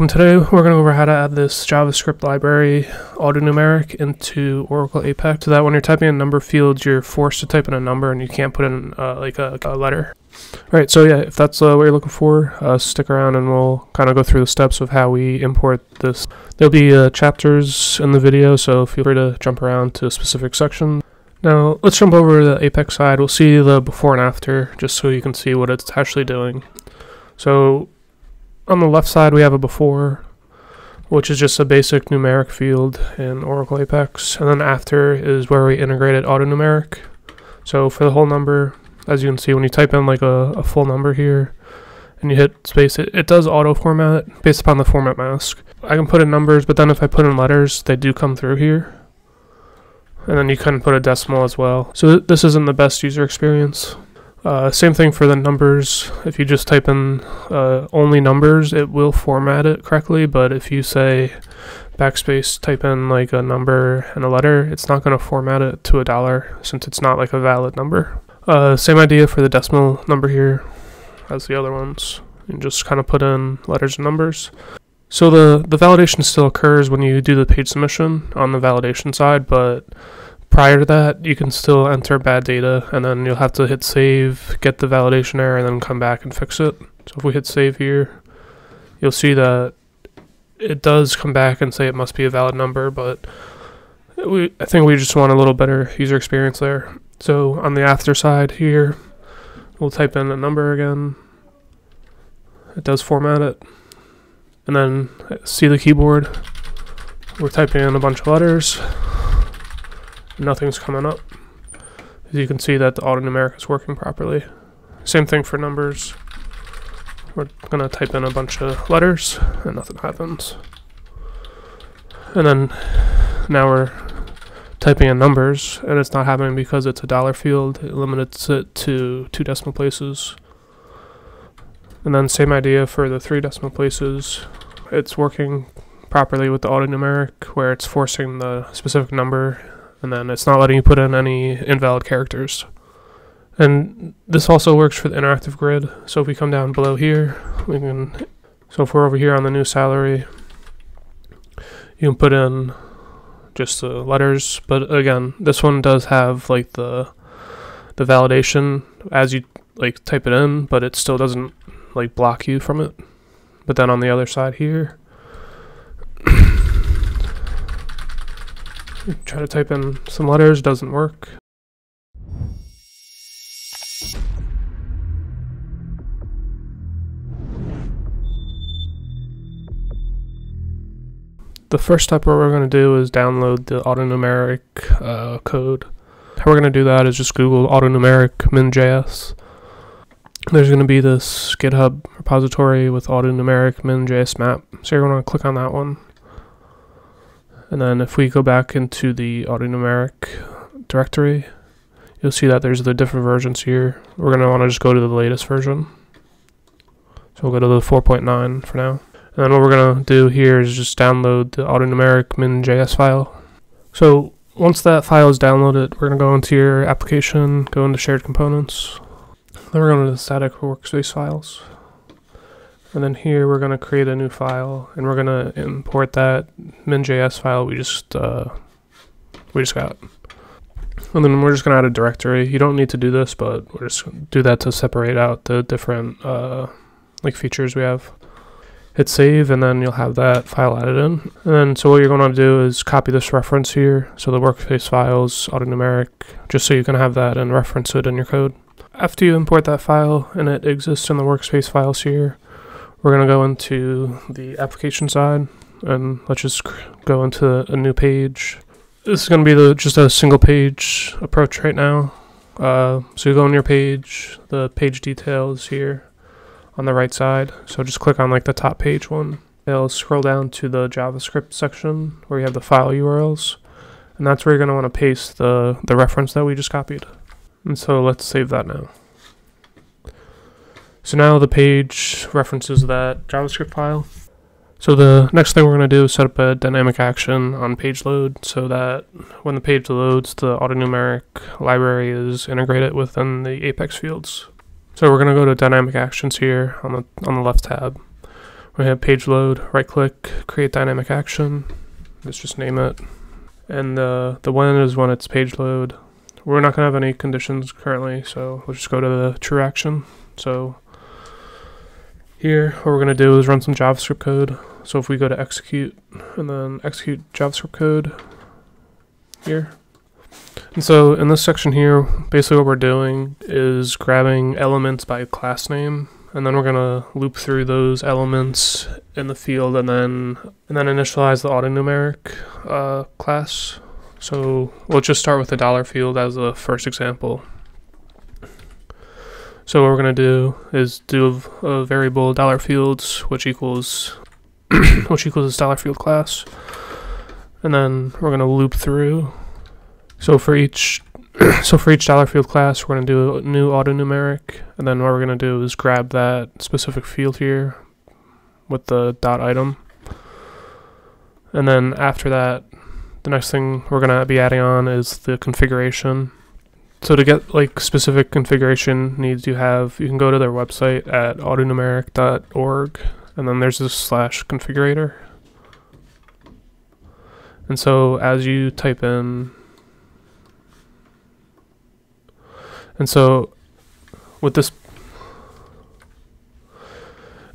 welcome. Today we're going to go over how to add this JavaScript library AutoNumeric into Oracle Apex so that when you're typing in number fields, you're forced to type in a number and you can't put in uh, like a, a, letter. All right, so yeah, if that's uh, what you're looking for, uh, stick around and we'll kind of go through the steps of how we import this. There'll be uh, chapters in the video, so feel free to jump around to a specific section. Now let's jump over to the Apex side. We'll see the before and after just so you can see what it's actually doing. So on the left side, we have a before, which is just a basic numeric field in Oracle Apex. And then after is where we integrated AutoNumeric. So for the whole number, as you can see, when you type in like a, a full number here, and you hit space, it, it does auto format based upon the format mask. I can put in numbers, but then if I put in letters, they do come through here. And then you can put a decimal as well. So th this isn't the best user experience. Uh, same thing for the numbers. If you just type in uh, only numbers, it will format it correctly. But if you say backspace, type in like a number and a letter, it's not going to format it to a dollar since it's not like a valid number. Uh, same idea for the decimal number here as the other ones. You just kind of put in letters and numbers. So the, the validation still occurs when you do the page submission on the validation side, but prior to that, you can still enter bad data and then you'll have to hit save, get the validation error, and then come back and fix it. So if we hit save here, you'll see that it does come back and say it must be a valid number, but we I think we just want a little better user experience there. So on the after side here, we'll type in a number again. It does format it. And then uh, see the keyboard. We're typing in a bunch of letters nothing's coming up. As you can see that the AutoNumeric is working properly. Same thing for numbers. We're to type in a bunch of letters and nothing happens. And then now we're typing in numbers and it's not happening because it's a dollar field. It limits it to two decimal places. And then same idea for the three decimal places. It's working properly with the AutoNumeric where it's forcing the specific number and then it's not letting you put in any invalid characters. And this also works for the interactive grid. So if we come down below here, we can, so if we're over here on the new salary, you can put in just the letters. But again, this one does have like the, the validation as you like type it in, but it still doesn't like block you from it. But then on the other side here, Try to type in some letters, doesn't work. The first step what we're going to do is download the AutoNumeric uh, code. How we're going to do that is just Google AutoNumeric min.js. There's going to be this GitHub repository with AutoNumeric min.js map. So you're going to click on that one. And then if we go back into the AutoNumeric directory, you'll see that there's the different versions here. We're going to want to just go to the latest version. So we'll go to the 4.9 for now. And then what we're going to do here is just download the AutoNumeric min.js file. So once that file is downloaded, we're going to go into your application, go into shared components. Then we're going to the static workspace files. And then here we're going to create a new file and we're going to import that min.js file we just uh, we just got. And then we're just going to add a directory. You don't need to do this, but we're just going to do that to separate out the different uh, like features we have. Hit save and then you'll have that file added in. And then so what you're going to do is copy this reference here. So the workspace files, AutoNumeric, just so you can have that and reference it in your code. After you import that file and it exists in the workspace files here, we're going to go into the application side and let's just go into a new page. This is going to be the, just a single page approach right now. Uh, so you go on your page, the page details here on the right side. So just click on like the top page one. It'll scroll down to the JavaScript section where you have the file URLs. And that's where you're going to want to paste the, the reference that we just copied. And so let's save that now. So now the page references that JavaScript file. So the next thing we're going to do is set up a dynamic action on page load so that when the page loads, the AutoNumeric library is integrated within the Apex fields. So we're going to go to dynamic actions here on the on the left tab. We're have page load, right click, create dynamic action. Let's just name it. And the, the when is when it's page load. We're not going to have any conditions currently, so we'll just go to the true action. So here, what we're going to do is run some JavaScript code. So if we go to execute and then execute JavaScript code here. And so in this section here, basically what we're doing is grabbing elements by class name and then we're gonna loop through those elements in the field and then and then initialize the autonumeric uh, class. So we'll just start with the dollar field as the first example. So what we're gonna do is do a variable dollar fields which equals which equals this dollar field class, and then we're gonna loop through. So for each so for each dollar field class, we're going to do a new autonumeric, and then what we're going to do is grab that specific field here with the dot item. And then after that, the next thing we're going to be adding on is the configuration. So to get like specific configuration needs you have, you can go to their website at autonumeric.org, and then there's this slash configurator. And so as you type in And so with this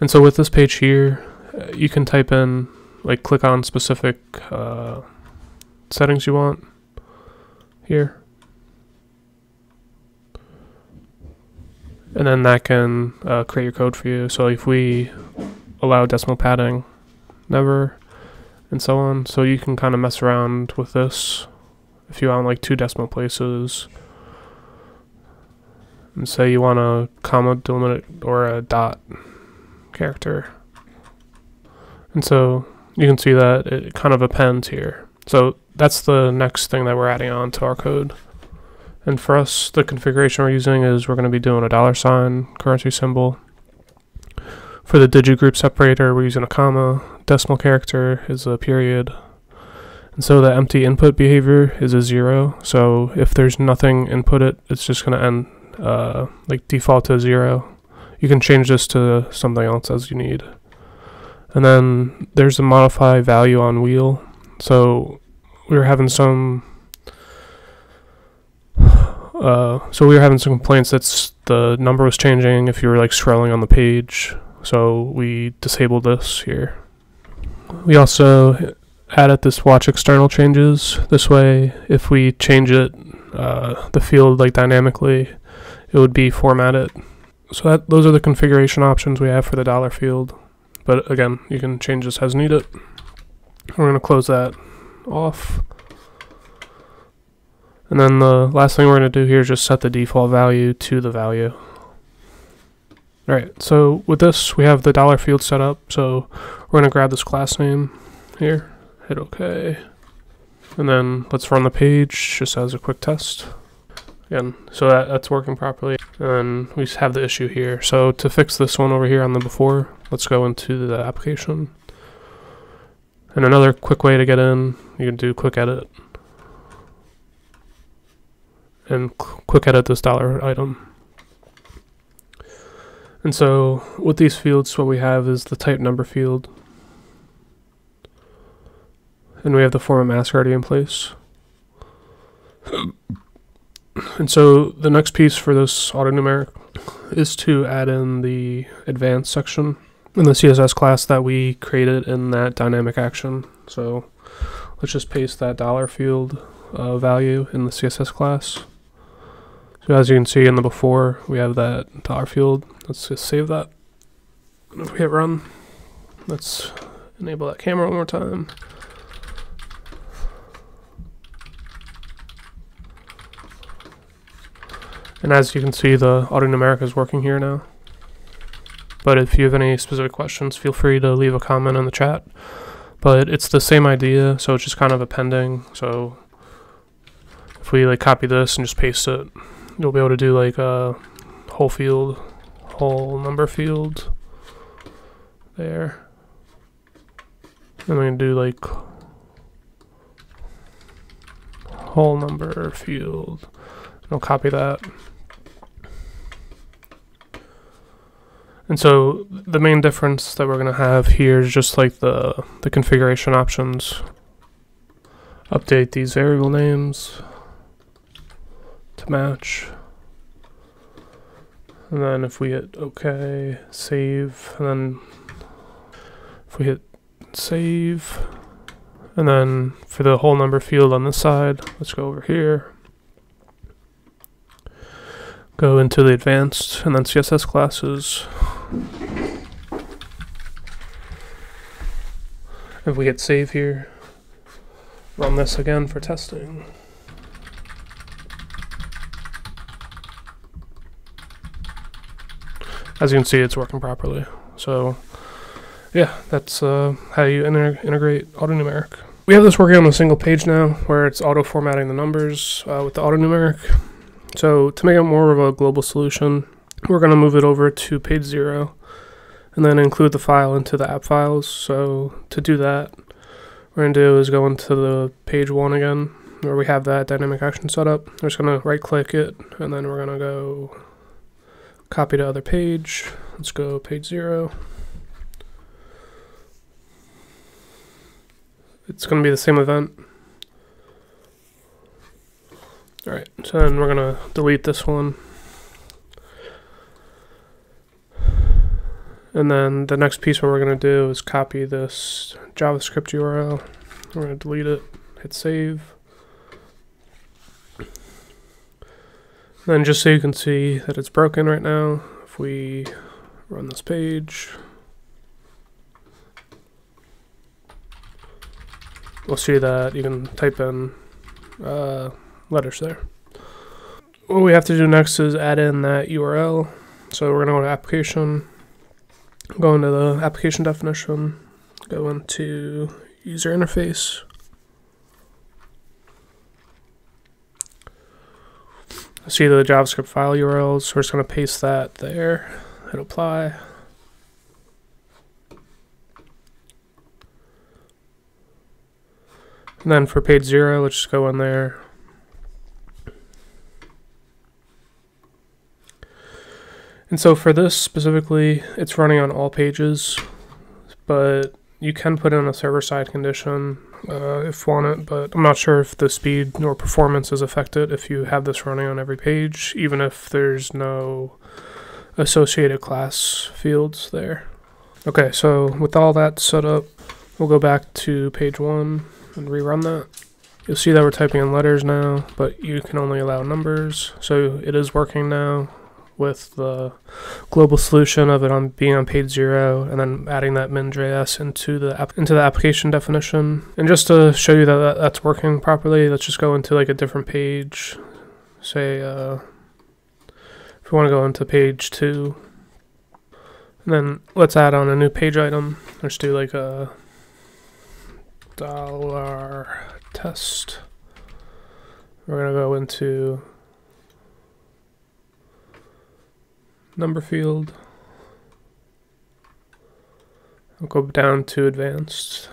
and so with this page here, uh, you can type in like click on specific uh, settings you want here. And then that can uh, create your code for you. So if we allow decimal padding, never, and so on. So you can kind of mess around with this if you want like two decimal places and say you want a comma delimit or a dot character. And so you can see that it kind of appends here. So that's the next thing that we're adding on to our code. And for us, the configuration we're using is we're going to be doing a dollar sign currency symbol. For the digit group separator, we're using a comma. Decimal character is a period. And so the empty input behavior is a zero. So if there's nothing inputted, it's just going to end uh, like default to zero. You can change this to something else as you need. And then there's a modify value on wheel. So we were having some uh, so we were having some complaints that the number was changing if you were like scrolling on the page. So we disabled this here. We also added this watch external changes. This way, if we change it, uh, the field like dynamically, it would be formatted. So that those are the configuration options we have for the dollar field. But again, you can change this as needed. We're going to close that off. And then the last thing we're going to do here is just set the default value to the value. Alright, so with this, we have the dollar field set up. So we're going to grab this class name here, hit OK. And then let's run the page just as a quick test. Again, so that, that's working properly. And we have the issue here. So to fix this one over here on the before, let's go into the application. And another quick way to get in, you can do quick edit. And quick edit this dollar item. And so with these fields, what we have is the type number field. And we have the format mask already in place. And so the next piece for this autonumeric is to add in the advanced section in the CSS class that we created in that dynamic action. So let's just paste that dollar field uh, value in the CSS class. So as you can see in the before, we have that dollar field. Let's just save that. And if we hit run, let's enable that camera one more time. And as you can see, the autonumeric is working here now. But if you have any specific questions, feel free to leave a comment in the chat. But it's the same idea, so it's just kind of appending. So if we like copy this and just paste it, you'll be able to do like a whole field, whole number field there. And I'm gonna do like whole number field. I'll copy that. And so the main difference that we're going to have here is just like the, the configuration options. Update these variable names to match. And then if we hit OK, save, and then if we hit save, and then for the whole number field on this side, let's go over here. Go into the advanced and then CSS classes. If we hit save here, run this again for testing. As you can see, it's working properly. So, yeah, that's uh, how you inter integrate AutoNumeric. We have this working on a single page now, where it's auto-formatting the numbers uh, with the AutoNumeric. So to make it more of a global solution, we're going to move it over to page zero and then include the file into the app files. So to do that, we're going to do is go into the page one again, where we have that dynamic action set up. We're just going to right click it, and then we're going to go copy to other page. Let's go page zero. It's going to be the same event. Alright, so then we're going to delete this one. And then the next piece what we're going to do is copy this JavaScript URL. We're going to delete it, hit save. Then just so you can see that it's broken right now, if we run this page, we'll see that you can type in uh, letters there. What we have to do next is add in that URL. So we're going to go to application, go into the application definition, go into user interface. See the JavaScript file URLs, so we're just going to paste that there, hit apply. And then for page zero, let's just go in there, And so for this specifically, it's running on all pages, but you can put in a server-side condition uh, if wanted, but I'm not sure if the speed or performance is affected if you have this running on every page, even if there's no associated class fields there. Okay, so with all that set up, we'll go back to page one and rerun that. You'll see that we're typing in letters now, but you can only allow numbers, so it is working now with the global solution of it on being on page zero and then adding that min.js into the into the application definition. And just to show you that, that that's working properly, let's just go into like a different page. Say, uh, if we want to go into page two, and then let's add on a new page item. Let's do like a dollar test. We're gonna go into number field. I'll go down to advanced.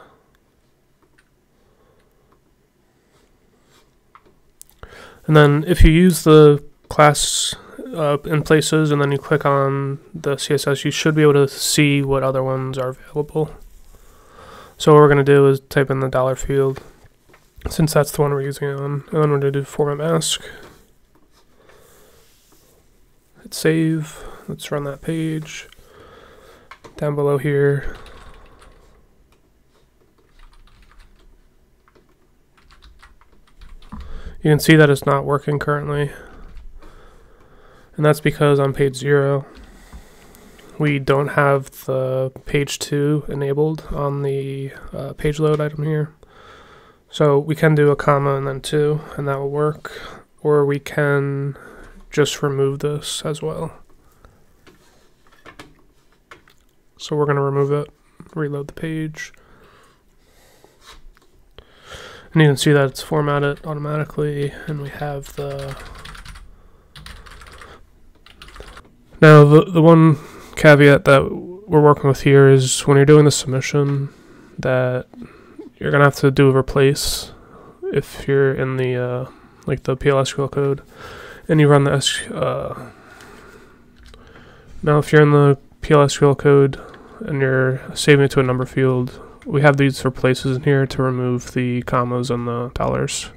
And then if you use the class uh, in places and then you click on the CSS, you should be able to see what other ones are available. So what we're going to do is type in the dollar field, since that's the one we're using on, and then we're going to do format mask. Hit save. Let's run that page. Down below here. You can see that it's not working currently. And that's because on page zero, we don't have the page two enabled on the uh, page load item here. So we can do a comma and then two, and that will work. Or we can just remove this as well. So we're going to remove it, reload the page. And you can see that it's formatted automatically, and we have the... Now, the, the one caveat that we're working with here is when you're doing the submission, that you're going to have to do a replace if you're in the, uh, like the PLSQL code, and you run the, uh, now if you're in the PLSQL code and you're saving it to a number field, we have these for places in here to remove the commas and the dollars.